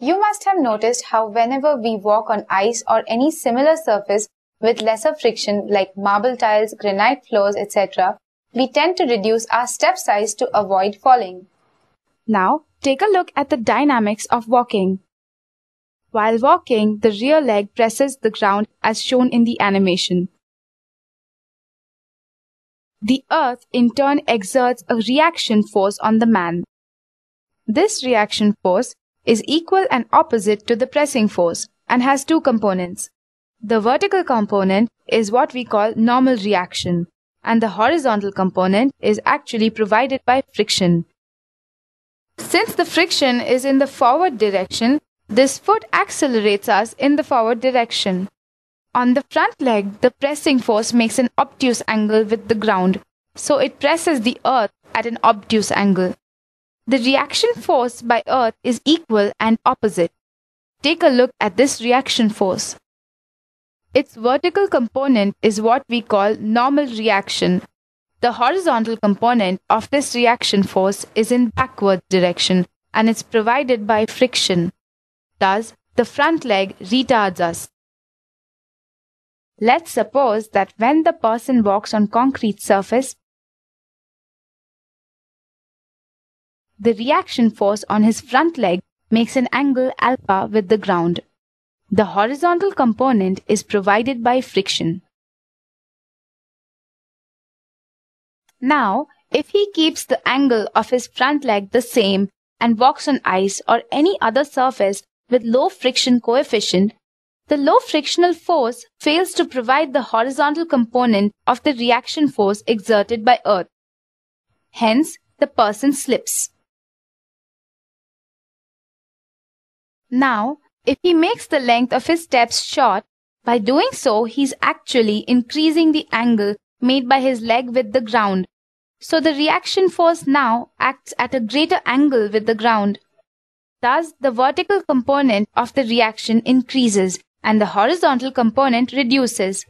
You must have noticed how whenever we walk on ice or any similar surface with lesser friction like marble tiles, granite floors, etc., we tend to reduce our step size to avoid falling. Now, take a look at the dynamics of walking. While walking, the rear leg presses the ground as shown in the animation. The earth in turn exerts a reaction force on the man. This reaction force is equal and opposite to the pressing force and has two components. The vertical component is what we call normal reaction and the horizontal component is actually provided by friction. Since the friction is in the forward direction, this foot accelerates us in the forward direction. On the front leg, the pressing force makes an obtuse angle with the ground, so it presses the earth at an obtuse angle. The reaction force by earth is equal and opposite. Take a look at this reaction force. Its vertical component is what we call normal reaction. The horizontal component of this reaction force is in backward direction and is provided by friction. Thus, the front leg retards us. Let's suppose that when the person walks on concrete surface, the reaction force on his front leg makes an angle alpha with the ground. The horizontal component is provided by friction. Now, if he keeps the angle of his front leg the same and walks on ice or any other surface with low friction coefficient, the low frictional force fails to provide the horizontal component of the reaction force exerted by earth. Hence, the person slips. Now, if he makes the length of his steps short, by doing so he's actually increasing the angle made by his leg with the ground. So the reaction force now acts at a greater angle with the ground. Thus, the vertical component of the reaction increases and the horizontal component reduces.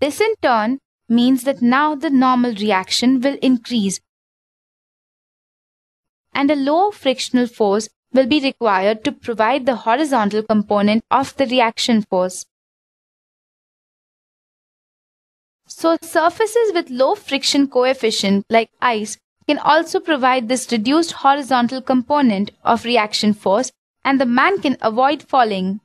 This in turn means that now the normal reaction will increase and a low frictional force will be required to provide the horizontal component of the reaction force. So surfaces with low friction coefficient like ice can also provide this reduced horizontal component of reaction force and the man can avoid falling